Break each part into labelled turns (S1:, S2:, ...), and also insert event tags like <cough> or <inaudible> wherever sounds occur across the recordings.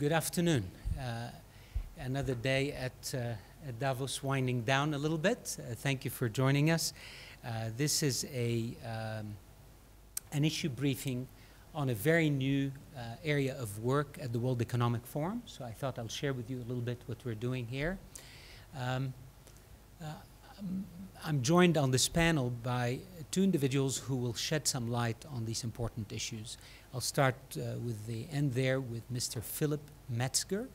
S1: Good afternoon. Uh, another day at, uh, at, Davos winding down a little bit. Uh, thank you for joining us. Uh, this is a, um, an issue briefing on a very new uh, area of work at the World Economic Forum. So I thought I'll share with you a little bit what we're doing here. Um, uh, I'm joined on this panel by two individuals who will shed some light on these important issues. I'll start uh, with the end there with Mr. Philipp Metzger,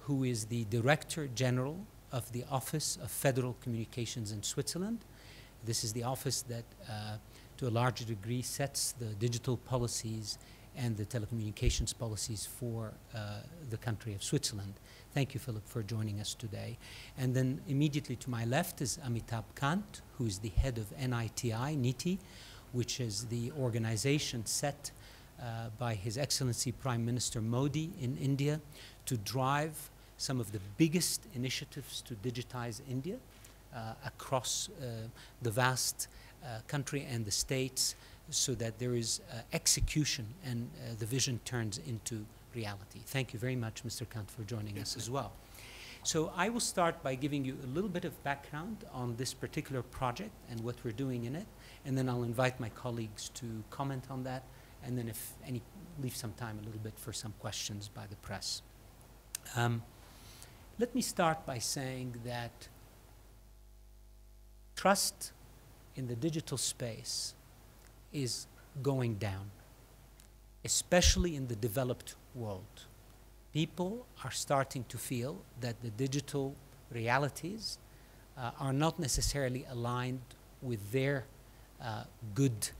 S1: who is the Director General of the Office of Federal Communications in Switzerland. This is the office that, uh, to a larger degree, sets the digital policies and the telecommunications policies for uh, the country of Switzerland. Thank you, Philipp, for joining us today. And then immediately to my left is Amitabh Kant, who is the head of NITI, NITI, which is the organization set uh, by His Excellency Prime Minister Modi in India to drive some of the biggest initiatives to digitize India uh, across uh, the vast uh, country and the states so that there is uh, execution and the vision turns into reality. Thank you very much, Mr. Kant, for joining us as well. So I will start by giving you a little bit of background on this particular project and what we're doing in it, and then I'll invite my colleagues to comment on that, and then if any, leave some time a little bit for some questions by the press. Um, let me start by saying that trust in the digital space is going down, especially in the developed world. People are starting to feel that the digital realities uh, are not necessarily aligned with their uh, good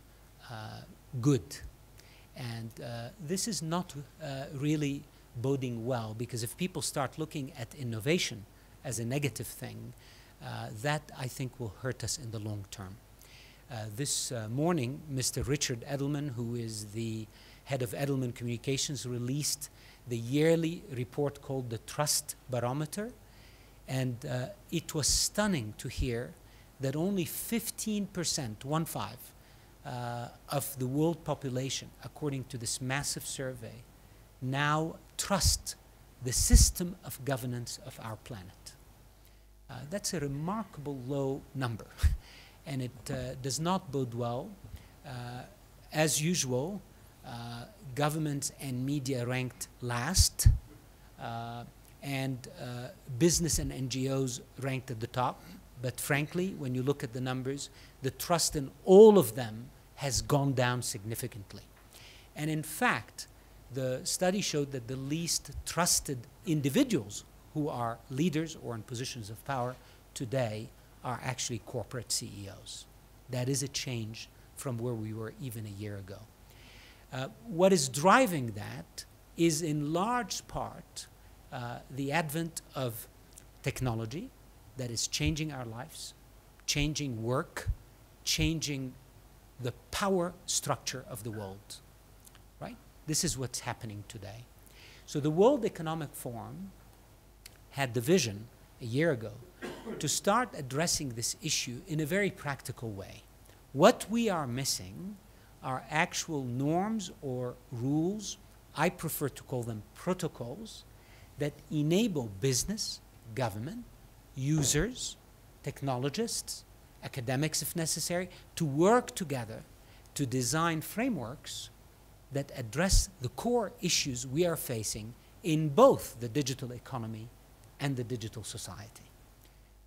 S1: uh, good. And uh, this is not uh, really boding well because if people start looking at innovation as a negative thing, uh, that I think will hurt us in the long term. this morning, Mr. Richard Edelman, who is the head of Edelman Communications, released the yearly report called the Trust Barometer. And uh, it was stunning to hear that only 15%, one five, uh, of the world population, according to this massive survey, now trust the system of governance of our planet. Uh, that's a remarkable low number, <laughs> and it uh, does not bode well. Uh, as usual, uh, governments and media ranked last, uh, and business and NGOs ranked at the top. But frankly, when you look at the numbers, the trust in all of them has gone down significantly. And in fact, the study showed that the least trusted individuals who are leaders or in positions of power today are actually corporate CEOs. That is a change from where we were even a year ago. Uh, what is driving that is in large part uh, the advent of technology that is changing our lives, changing work, changing the power structure of the world. Right? This is what's happening today. So the World Economic Forum had the vision a year ago to start addressing this issue in a very practical way. What we are missing are actual norms or rules, I prefer to call them protocols, that enable business, government, users, technologists, academics if necessary, to work together to design frameworks that address the core issues we are facing in both the digital economy and the digital society.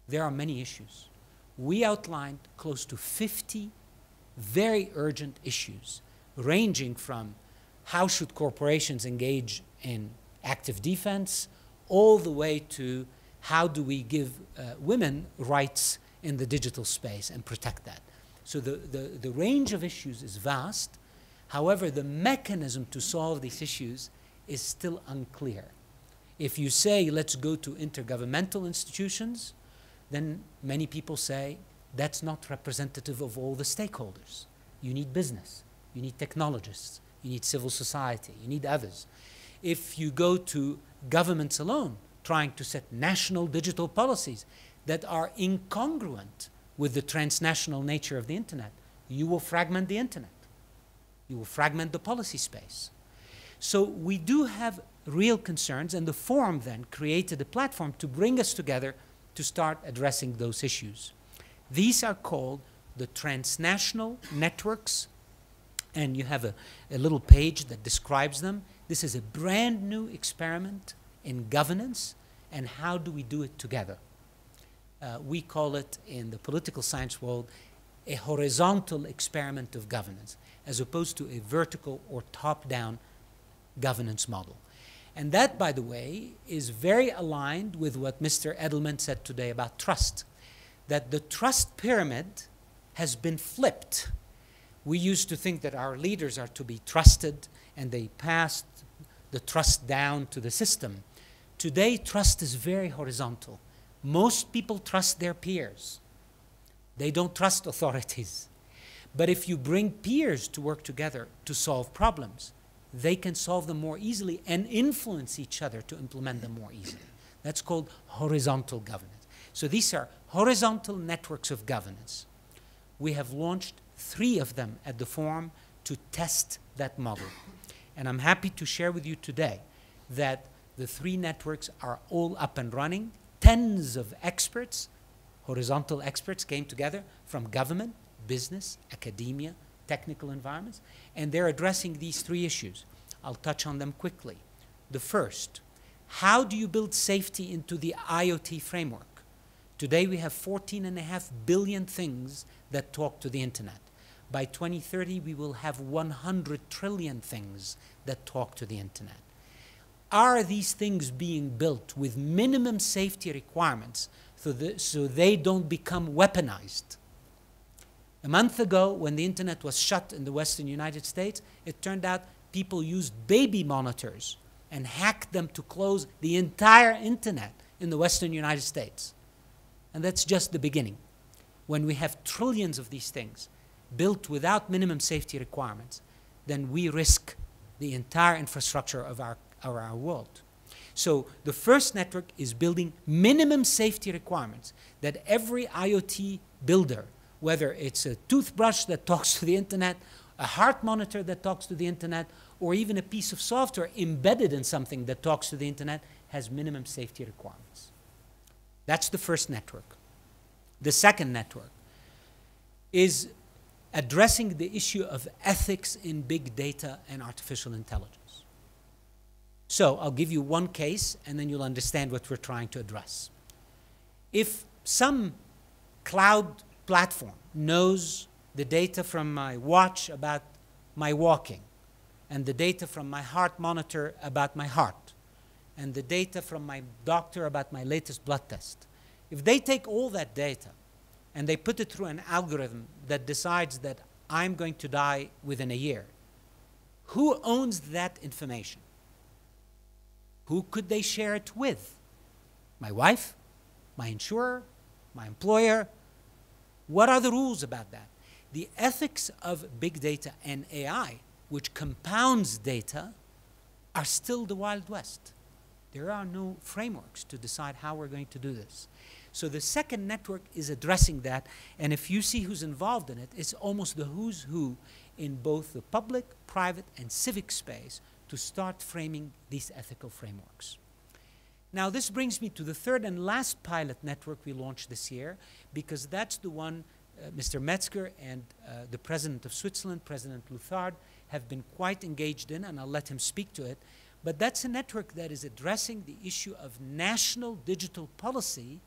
S1: There are many issues. We outlined close to 50 very urgent issues, ranging from how should corporations engage in active defense, all the way to how do we give uh, women rights in the digital space and protect that. So the, the, the range of issues is vast. However, the mechanism to solve these issues is still unclear. If you say, let's go to intergovernmental institutions, then many people say, that's not representative of all the stakeholders. You need business, you need technologists, you need civil society, you need others. If you go to governments alone, trying to set national digital policies that are incongruent with the transnational nature of the internet, you will fragment the internet. You will fragment the policy space. So we do have real concerns, and the forum then created a platform to bring us together to start addressing those issues. These are called the transnational networks, and you have a, a little page that describes them. This is a brand new experiment in governance, and how do we do it together? Uh, we call it in the political science world a horizontal experiment of governance, as opposed to a vertical or top down governance model. And that, by the way, is very aligned with what Mr. Edelman said today about trust. That the trust pyramid has been flipped. We used to think that our leaders are to be trusted, and they passed the trust down to the system. Today, trust is very horizontal. Most people trust their peers, they don't trust <laughs> authorities. But if you bring peers to work together to solve problems, they can solve them more easily and influence each other to implement them more easily. That's called horizontal governance. So these are horizontal networks of governance. We have launched three of them at the forum to test that model. And I'm happy to share with you today that the three networks are all up and running. Tens of experts, horizontal experts, came together from government, business, academia, technical environments, and they're addressing these three issues. I'll touch on them quickly. The first, how do you build safety into the IoT framework? Today we have 14.5 billion things that talk to the internet. By 2030, we will have 100 trillion things that talk to the internet. Are these things being built with minimum safety requirements so, the, so they don't become weaponized? A month ago, when the internet was shut in the western United States, it turned out people used baby monitors and hacked them to close the entire internet in the western United States. And that's just the beginning. When we have trillions of these things built without minimum safety requirements, then we risk the entire infrastructure of our, of our world. So the first network is building minimum safety requirements that every IoT builder whether it's a toothbrush that talks to the internet, a heart monitor that talks to the internet, or even a piece of software embedded in something that talks to the internet, has minimum safety requirements. That's the first network. The second network is addressing the issue of ethics in big data and artificial intelligence. So I'll give you one case, and then you'll understand what we're trying to address. If some cloud platform knows the data from my watch about my walking, and the data from my heart monitor about my heart, and the data from my doctor about my latest blood test. If they take all that data and they put it through an algorithm that decides that I'm going to die within a year, who owns that information? Who could they share it with? My wife? My insurer? My employer? What are the rules about that? The ethics of big data and AI, which compounds data, are still the Wild West. There are no frameworks to decide how we're going to do this. So the second network is addressing that, and if you see who's involved in it, it's almost the who's who in both the public, private, and civic space to start framing these ethical frameworks. Now, this brings me to the third and last pilot network we launched this year, because that's the one uh, Mr. Metzger and uh, the President of Switzerland, President Leuthard, have been quite engaged in, and I'll let him speak to it. But that's a network that is addressing the issue of national digital policy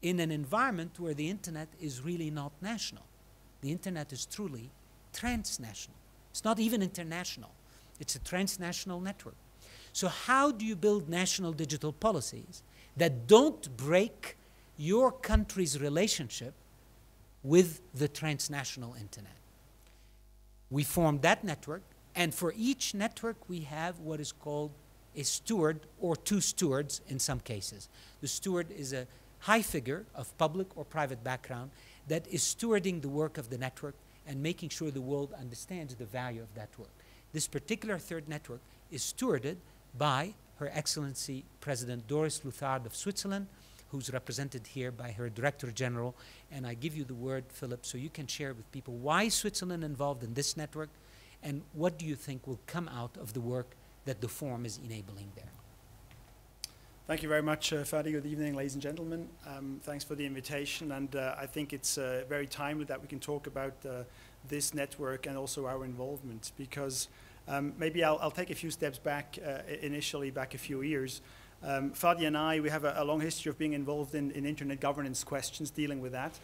S1: in an environment where the internet is really not national. The internet is truly transnational. It's not even international. It's a transnational network. So how do you build national digital policies that don't break your country's relationship with the transnational internet? We formed that network, and for each network we have what is called a steward or two stewards in some cases. The steward is a high figure of public or private background that is stewarding the work of the network and making sure the world understands the value of that work. This particular third network is stewarded by Her Excellency President Doris Leuthard of Switzerland, who's represented here by her Director General. And I give you the word, Philipp, so you can share with people why Switzerland involved in this network and what do you think will come out of the work that the forum is enabling there.
S2: Thank you very much, uh, Fadi. Good evening, ladies and gentlemen. Um, thanks for the invitation, and uh, I think it's uh, very timely that we can talk about uh, this network and also our involvement, because um, maybe I'll, I'll, take a few steps back, uh, initially back a few years. Um, Fadi and I, we have a, a long history of being involved in, in internet governance questions, dealing with that.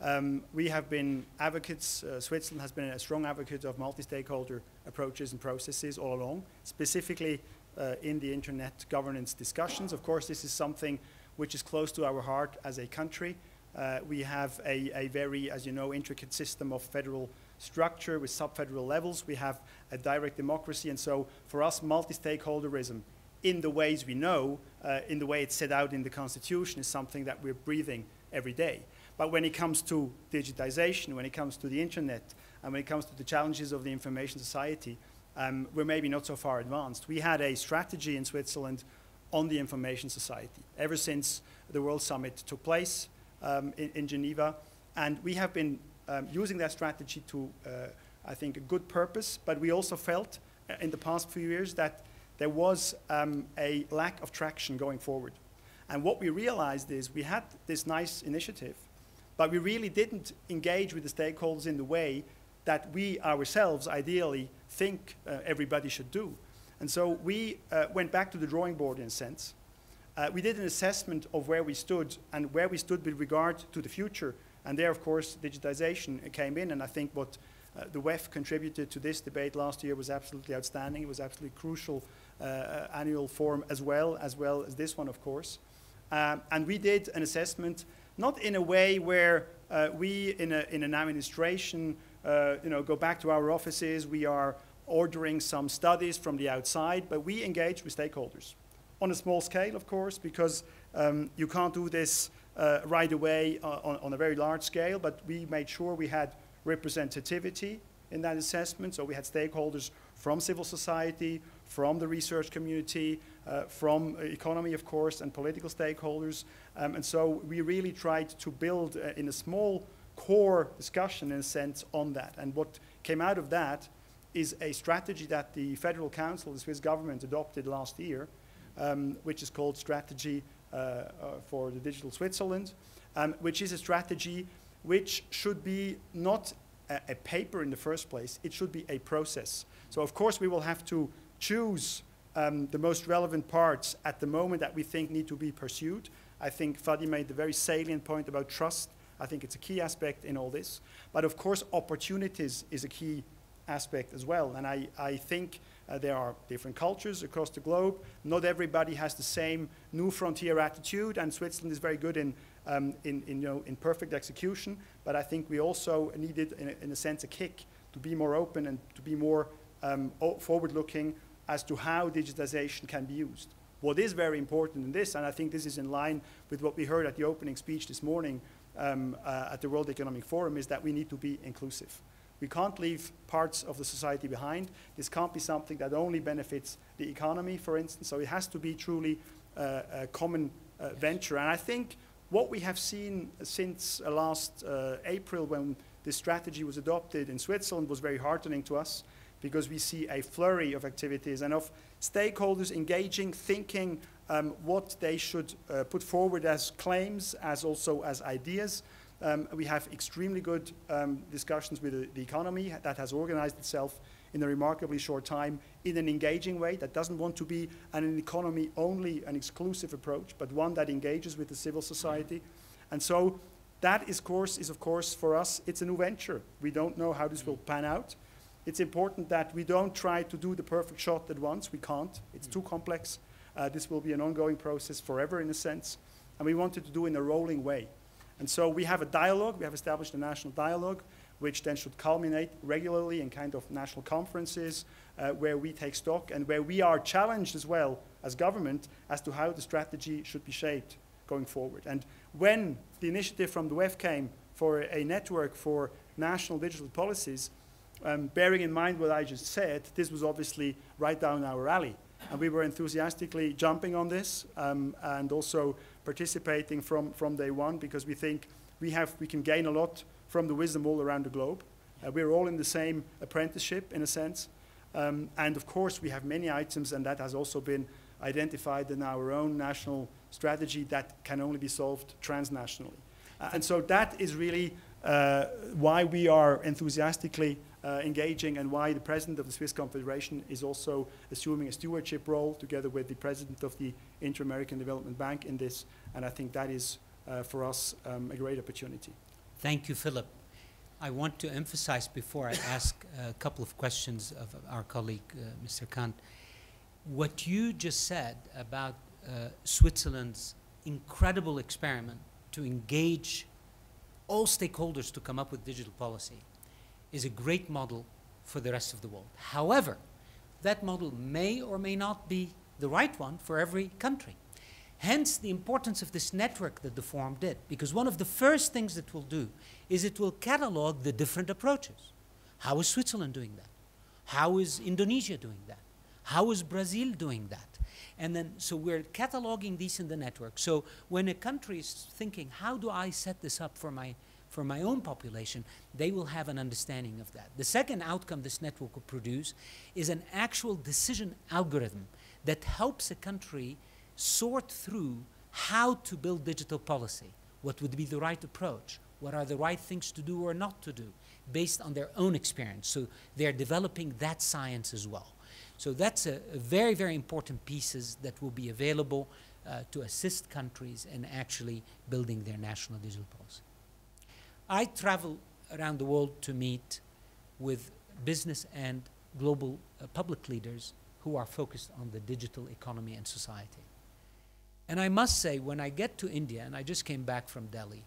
S2: Um, we have been advocates, uh, Switzerland has been a strong advocate of multi-stakeholder approaches and processes all along, specifically uh, in the internet governance discussions. Of course, this is something which is close to our heart as a country. Uh, we have a, a, very, as you know, intricate system of federal structure with sub-federal levels. We have a direct democracy, and so for us, multi-stakeholderism in the ways we know, uh, in the way it's set out in the Constitution, is something that we're breathing every day. But when it comes to digitization, when it comes to the internet, and when it comes to the challenges of the information society, um, we're maybe not so far advanced. We had a strategy in Switzerland on the information society ever since the World Summit took place um, in, in, Geneva. And we have been um, using that strategy to, uh, I think, a good purpose. But we also felt uh, in the past few years that there was um, a lack of traction going forward. And what we realized is we had this nice initiative, but we really didn't engage with the stakeholders in the way that we ourselves ideally think uh, everybody should do. And so we uh, went back to the drawing board in a sense. Uh, we did an assessment of where we stood and where we stood with regard to the future. And there, of course, digitization came in. And I think what uh, the WEF contributed to this debate last year was absolutely outstanding. It was absolutely crucial uh, annual forum as well, as well as this one, of course. Um, and we did an assessment, not in a way where uh, we, in, a, in an administration, uh, you know, go back to our offices. We are ordering some studies from the outside, but we engage with stakeholders on a small scale, of course, because um, you can't do this uh, right away uh, on, on, a very large scale, but we made sure we had representativity in that assessment. So we had stakeholders from civil society, from the research community, uh, from economy, of course, and political stakeholders. Um, and so we really tried to build uh, in a small core discussion, in a sense, on that. And what came out of that is a strategy that the Federal Council, the Swiss government, adopted last year, um, which is called Strategy for the Digital Switzerland, um, which is a strategy which should be not a, a, paper in the first place, it should be a process. So, of course, we will have to choose um, the most relevant parts at the moment that we think need to be pursued. I think Fadi made the very salient point about trust I think it's a key aspect in all this. But of course, opportunities is a key aspect as well. And I, I think uh, there are different cultures across the globe. Not everybody has the same new frontier attitude, and Switzerland is very good in, um, in, in, you know, in perfect execution. But I think we also needed, in a, in a sense, a kick to be more open and to be more um, forward-looking as to how digitization can be used. What is very important in this, and I think this is in line with what we heard at the opening speech this morning um, uh, at the World Economic Forum is that we need to be inclusive. We can't leave parts of the society behind. This can't be something that only benefits the economy, for instance. So it has to be truly uh, a common uh, venture. And I think what we have seen since uh, last uh, April when this strategy was adopted in Switzerland was very heartening to us because we see a flurry of activities and of stakeholders engaging, thinking um, what they should uh, put forward as claims, as also as ideas. Um, we have extremely good um, discussions with the, the, economy that has organized itself in a remarkably short time in an engaging way that doesn't want to be an economy only an exclusive approach, but one that engages with the civil society. And so that is, course, is of course for us, it's a new venture. We don't know how this will pan out. It's important that we don't try to do the perfect shot at once. We can't. It's too complex. Uh, this will be an ongoing process forever, in a sense. And we wanted to do in a rolling way. And so we have a dialogue. We have established a national dialogue, which then should culminate regularly in kind of national conferences uh, where we take stock and where we are challenged as well as government as to how the strategy should be shaped going forward. And when the initiative from the WEF came for a network for national digital policies, um, bearing in mind what I just said, this was obviously right down our alley. And we were enthusiastically jumping on this um, and also participating from, from day one because we think we, have, we can gain a lot from the wisdom all around the globe. Uh, we're all in the same apprenticeship, in a sense. Um, and of course, we have many items, and that has also been identified in our own national strategy that can only be solved transnationally. Uh, and so that is really uh, why we are enthusiastically uh, engaging and why the president of the Swiss Confederation is also assuming a stewardship role together with the president of the Inter-American Development Bank in this. And I think that is, uh, for us, um, a great opportunity.
S1: Thank you, Philipp. I want to emphasize before I ask a couple of questions of our colleague, uh, Mr. Kant, what you just said about uh, Switzerland's incredible experiment to engage all stakeholders to come up with digital policy is a great model for the rest of the world. However, that model may or may not be the right one for every country. Hence the importance of this network that the forum did, because one of the first things it will do is it will catalog the different approaches. How is Switzerland doing that? How is Indonesia doing that? How is Brazil doing that? And then, so we're cataloging these in the network. So when a country is thinking, how do I set this up for my, for my own population, they will have an understanding of that. The second outcome this network will produce is an actual decision algorithm that helps a country sort through how to build digital policy. What would be the right approach? What are the right things to do or not to do based on their own experience? So they're developing that science as well. So that's a, a very, very important pieces that will be available uh, to assist countries in actually building their national digital policy. I travel around the world to meet with business and global uh, public leaders who are focused on the digital economy and society. And I must say, when I get to India, and I just came back from Delhi,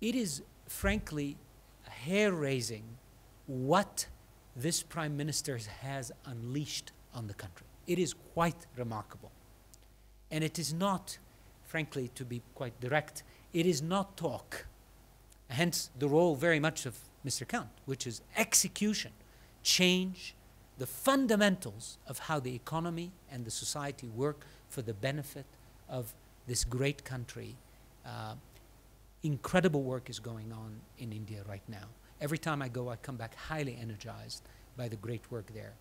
S1: it is frankly hair raising what this prime minister has unleashed on the country. It is quite remarkable. And it is not, frankly, to be quite direct, it is not talk. Hence the role very much of Mr. Kant, which is execution, change, the fundamentals of how the economy and the society work for the benefit of this great country. Uh, incredible work is going on in India right now. Every time I go, I come back highly energized by the great work there.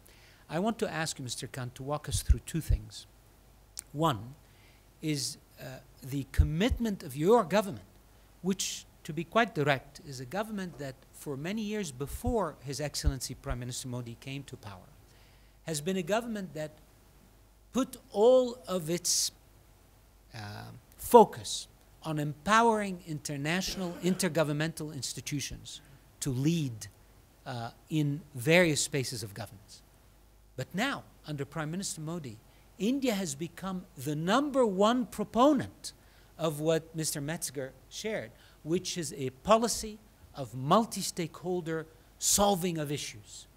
S1: I want to ask you, Mr. Kant, to walk us through two things. One is uh, the commitment of your government, which, to be quite direct, is a government that for many years before His Excellency Prime Minister Modi came to power, has been a government that put all of its uh, focus on empowering international intergovernmental institutions to lead uh, in various spaces of governance. But now, under Prime Minister Modi, India has become the number one proponent of what Mr. Metzger shared, which is a policy of multi stakeholder solving of issues.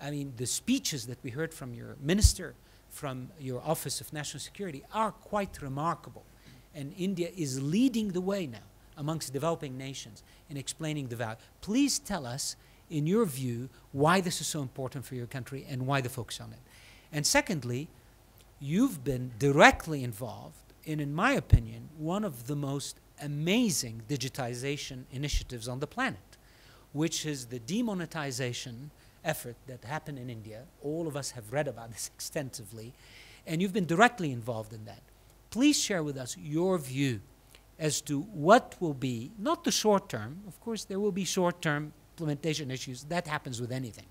S1: I mean, the speeches that we heard from your minister, from your Office of National Security, are quite remarkable. And India is leading the way now amongst developing nations in explaining the value. Please tell us, in your view, why this is so important for your country and why the focus on it. And secondly, you've been directly involved in, in my opinion, one of the most amazing digitization initiatives on the planet, which is the demonetization effort that happened in India. All of us have read about this <laughs> extensively, and you've been directly involved in that. Please share with us your view as to what will be, not the short term, of course, there will be short term implementation issues, that happens with anything,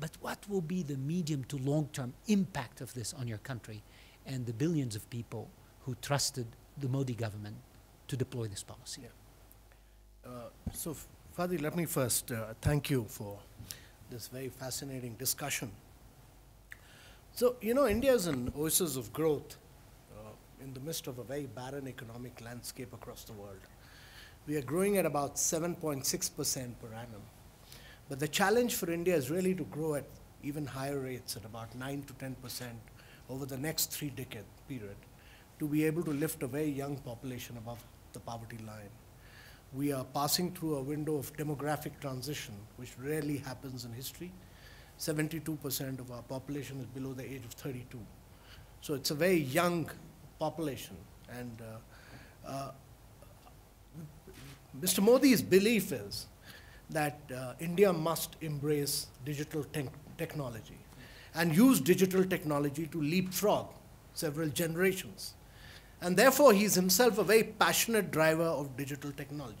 S1: but what will be the medium to long term impact of this on your country and the billions of people who trusted the Modi government to deploy this policy?
S3: Yeah. Uh, so, Fadi, let me first uh, thank you for this very fascinating discussion. So, you know, India is an oasis of growth in the midst of a very barren economic landscape across the world. We are growing at about 7.6% per annum. But the challenge for India is really to grow at even higher rates, at about 9 to 10% over the next three decade period, to be able to lift a very young population above the poverty line. We are passing through a window of demographic transition, which rarely happens in history. 72% of our population is below the age of 32. So it's a very young population. And uh, uh, Mr. Modi's belief is that uh, India must embrace digital te technology. and use digital technology to leapfrog several generations. And therefore, he's himself a very passionate driver of digital technology.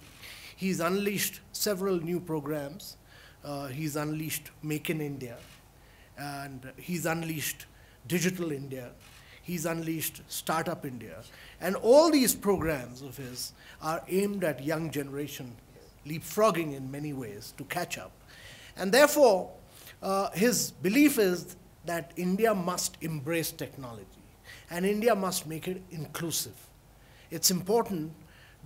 S3: He's unleashed several new programs. Uh, he's unleashed Make in India, and he's unleashed Digital India. He's unleashed Startup India. And all these programs of his are aimed at young generation, leapfrogging in many ways to catch up. And therefore, uh, his belief is that India must embrace technology and India must make it inclusive. It's important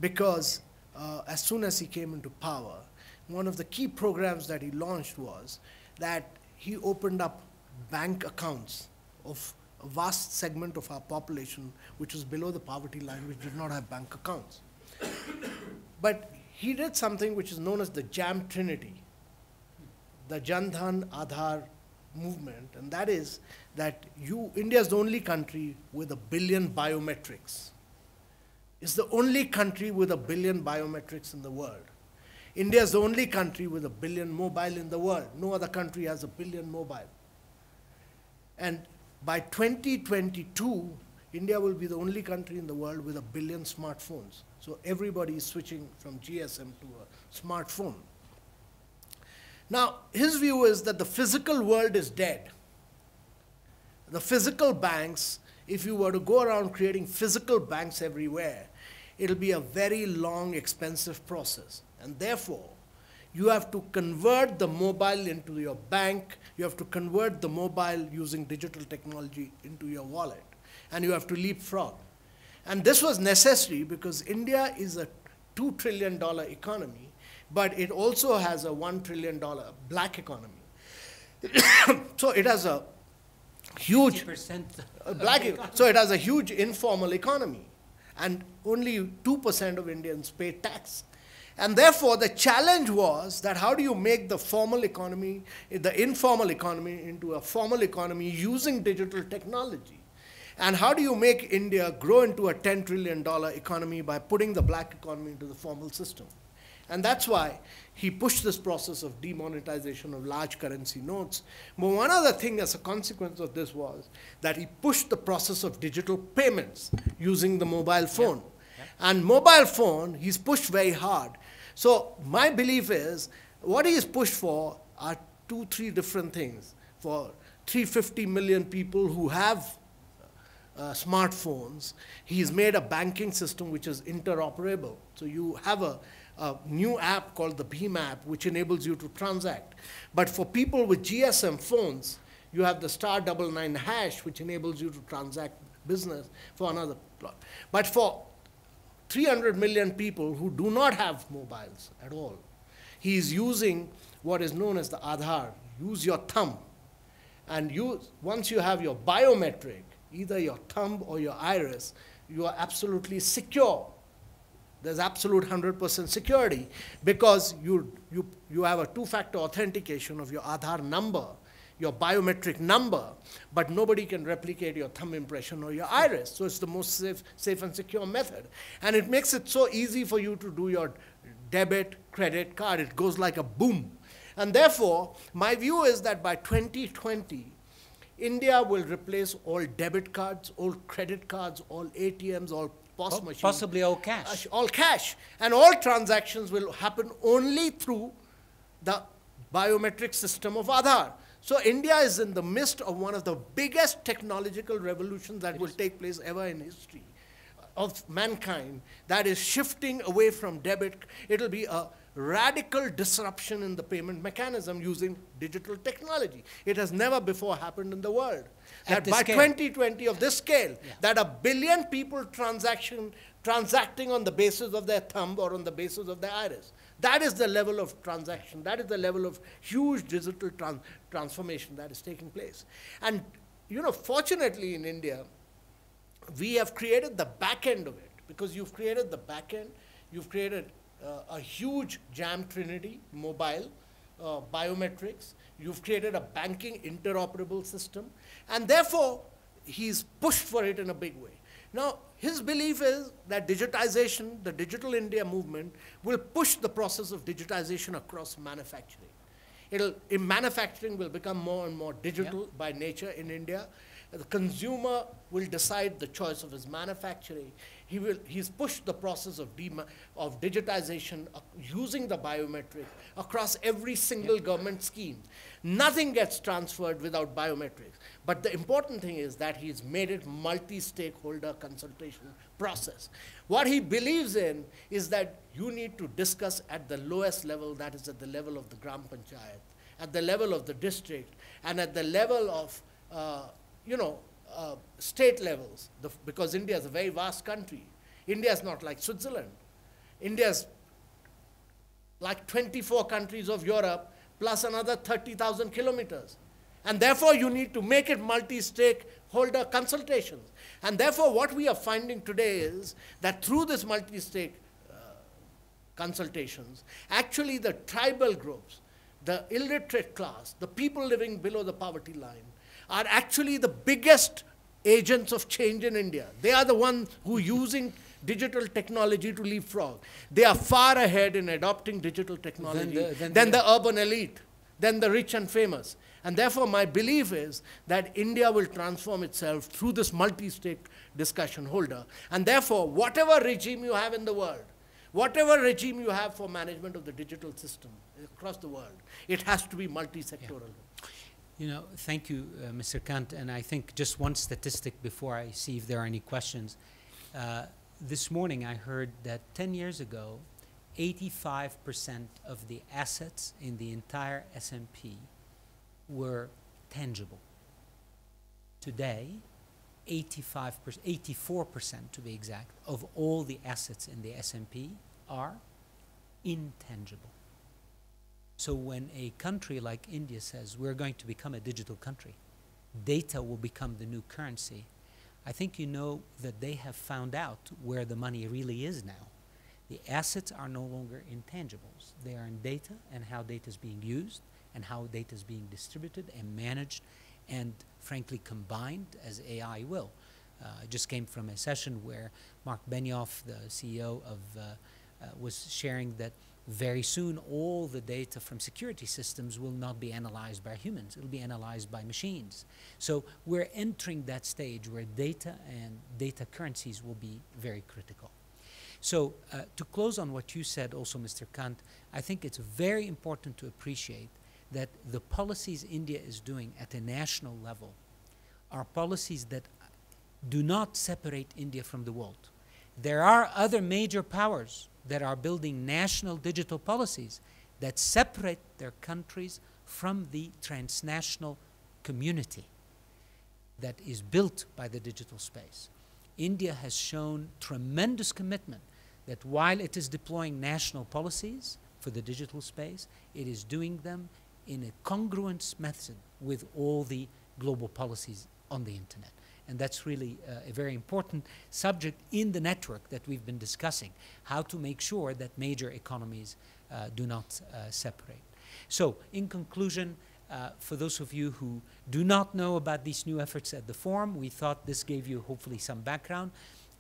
S3: because uh, as soon as he came into power, one of the key programs that he launched was that he opened up bank accounts of a vast segment of our population which was below the poverty line, which did not have bank accounts. but he did something which is known as the JAM Trinity, the Jandhan Aadhaar movement, and that is that you, India is the only country with a billion biometrics. It's the only country with a billion biometrics in the world. India is the only country with a billion mobile in the world. No other country has a billion mobile. And by 2022, India will be the only country in the world with a billion smartphones. So everybody is switching from GSM to a smartphone. Now, his view is that the physical world is dead. The physical banks, if you were to go around creating physical banks everywhere, it'll be a very long, expensive process. And therefore, you have to convert the mobile into your bank, you have to convert the mobile using digital technology into your wallet, and you have to leapfrog. And this was necessary because India is a $2 trillion economy, but it also has a $1 trillion black economy. <coughs> so it has a huge black, so it has a huge informal economy, and only 2% of Indians pay tax. And therefore, the challenge was that how do you make the formal economy, the informal economy, into a formal economy using digital technology? And how do you make India grow into a $10 trillion economy by putting the black economy into the formal system? And that's why he pushed this process of demonetization of large currency notes. But one other thing as a consequence of this was that he pushed the process of digital payments using the mobile phone. Yeah. Yeah. And mobile phone, he's pushed very hard. So my belief is what he is pushed for are two, three different things. For 350 million people who have uh, smartphones, he's made a banking system which is interoperable. So you have a a new app called the BHIM app, which enables you to transact. But for people with GSM phones, you have the star double nine hash, which enables you to transact business for another plot. But for 300 million people who do not have mobiles at all, he is using what is known as the Aadhaar. Use your thumb. And once you have your biometric, either your thumb or your iris, you are absolutely secure there's absolute 100% security because you, you, you have a two-factor authentication of your Aadhaar number, your biometric number, but nobody can replicate your thumb impression or your iris. So it's the most safe, safe and secure method. And it makes it so easy for you to do your debit, credit card. It goes like a boom. And therefore, my view is that by 2020, India will replace all debit cards, all credit cards, all ATMs, all POS machine.
S1: Possibly all cash.
S3: all cash. And all transactions will happen only through the biometric system of Aadhaar. So India is in the midst of one of the biggest technological revolutions that will take place ever in history of mankind that is shifting away from debit. It'll be a radical disruption in the payment mechanism using digital technology. It has never before happened in the world. At that by scale. 2020 of this scale, yeah. that a billion people transaction transacting on the basis of their thumb or on the basis of their iris. That is the level of transaction. That is the level of huge digital trans transformation that is taking place. And you know, fortunately in India, we have created the back end of it because you've created the back end, you've created uh, a huge jam trinity, mobile, uh, biometrics, you've created a banking interoperable system, and therefore he's pushed for it in a big way. Now, his belief is that digitization, the digital India movement, will push the process of digitization across manufacturing. It'll, in manufacturing will become more and more digital by nature in India. The consumer will decide the choice of his manufacturing. He will, he's pushed the process of, of digitization uh, using the biometric across every single government scheme. Nothing gets transferred without biometrics. But the important thing is that he's made it multi-stakeholder consultation process. What he believes in is that you need to discuss at the lowest level, that is at the level of the Gram Panchayat, at the level of the district, and at the level of, uh, you know, uh, state levels, the, because India is a very vast country. India is not like Switzerland. India is like 24 countries of Europe plus another 30,000 kilometers. And therefore, you need to make it multi-stakeholder consultations. And therefore, what we are finding today is that through this multi-stake uh, consultations, actually the tribal groups, the illiterate class, the people living below the poverty line, are actually the biggest agents of change in India. They are the ones who are using digital technology to leapfrog. They are far ahead in adopting digital technology than the, than than the, the urban elite, than the rich and famous. And therefore, my belief is that India will transform itself through this multi-state discussion holder. And therefore, whatever regime you have in the world, whatever regime you have for management of the digital system across the world, it has to be multi-sectoral. Yeah.
S1: You know, thank you, uh, Mr. Kant. And I think just one statistic before I see if there are any questions. Uh, this morning I heard that 10 years ago, 85% of the assets in the entire S&P were tangible. Today, 85%, 84% to be exact, of all the assets in the S&P are intangible. So when a country like India says we're going to become a digital country, data will become the new currency, I think you know that they have found out where the money really is now. The assets are no longer intangibles. They are in data and how data is being used and how data is being distributed and managed and frankly combined as AI will. Uh, I just came from a session where Mark Benioff, the CEO of, uh, uh, was sharing that very soon all the data from security systems will not be analyzed by humans. It'll be analyzed by machines. So we're entering that stage where data and data currencies will be very critical. So uh, to close on what you said also, Mr. Kant, I think it's very important to appreciate that the policies India is doing at a national level are policies that do not separate India from the world. There are other major powers that are building national digital policies that separate their countries from the transnational community that is built by the digital space. India has shown tremendous commitment that while it is deploying national policies for the digital space, it is doing them in a congruence method with all the global policies on the internet. And that's really uh, a very important subject in the network that we've been discussing, how to make sure that major economies uh, do not uh, separate. So in conclusion, uh, for those of you who do not know about these new efforts at the forum, we thought this gave you hopefully some background.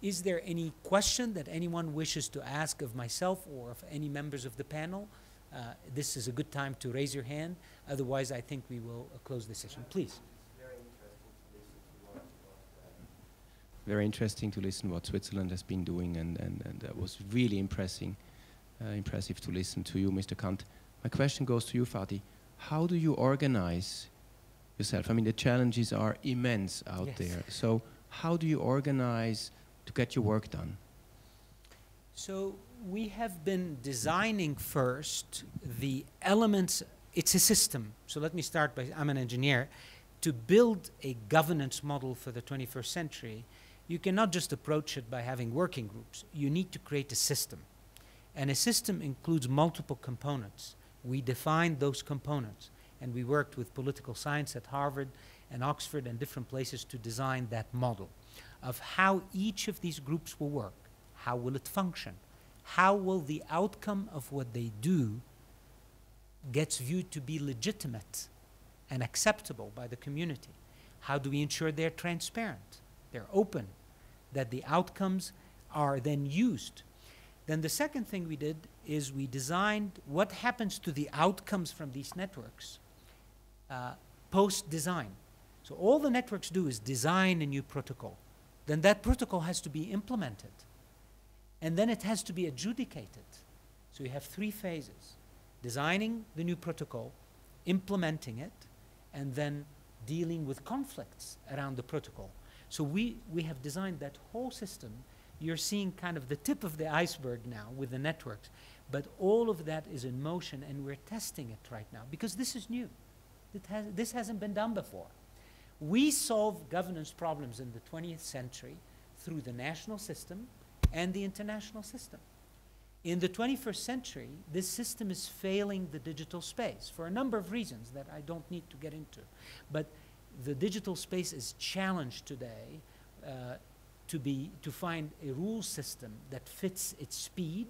S1: Is there any question that anyone wishes to ask of myself or of any members of the panel? Uh, this is a good time to raise your hand. Otherwise, I think we will uh, close the session. Please.
S4: Very interesting to listen what Switzerland has been doing, and, and, and that was really impressing, uh, impressive to listen to you, Mr. Kant. My question goes to you, Fadi. How do you organize yourself? I mean, the challenges are immense out yes. there. So, how do you organize to get your work done?
S1: So, we have been designing first the elements. It's a system. So, let me start by I'm an engineer. To build a governance model for the 21st century, you cannot just approach it by having working groups. You need to create a system. And a system includes multiple components. We defined those components, and we worked with political science at Harvard and Oxford and different places to design that model of how each of these groups will work. How will it function? How will the outcome of what they do gets viewed to be legitimate and acceptable by the community? How do we ensure they're transparent? They're open, that the outcomes are then used. Then the second thing we did is we designed what happens to the outcomes from these networks uh, post design. So all the networks do is design a new protocol. Then that protocol has to be implemented. And then it has to be adjudicated. So you have three phases designing the new protocol, implementing it, and then dealing with conflicts around the protocol. So we, we have designed that whole system. You're seeing kind of the tip of the iceberg now with the networks. But all of that is in motion, and we're testing it right now because this is new. Has, this hasn't been done before. We solve governance problems in the 20th century through the national system and the international system. In the 21st century, this system is failing the digital space for a number of reasons that I don't need to get into. But the digital space is challenged today uh, to, be, to find a rule system that fits its speed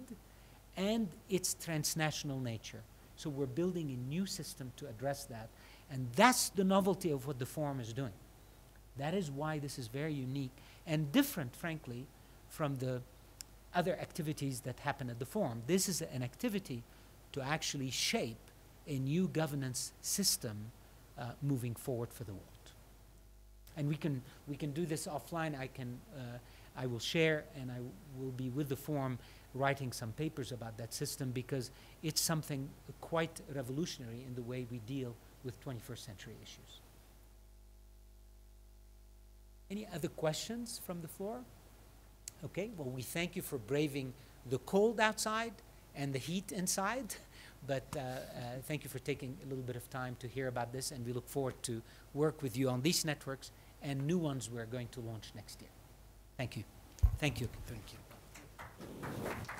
S1: and its transnational nature. So we're building a new system to address that. And that's the novelty of what the forum is doing. That is why this is very unique and different, frankly, from the other activities that happen at the forum. This is an activity to actually shape a new governance system uh, moving forward for the world. And we can, we can do this offline. I, can, uh, I will share and I will be with the forum writing some papers about that system because it's something quite revolutionary in the way we deal with 21st century issues. Any other questions from the floor? Okay, well, we thank you for braving the cold outside and the heat inside, <laughs> but uh, uh, thank you for taking a little bit of time to hear about this, and we look forward to work with you on these networks and new ones we're going to launch next year. Thank you. Thank you.
S3: Thank you.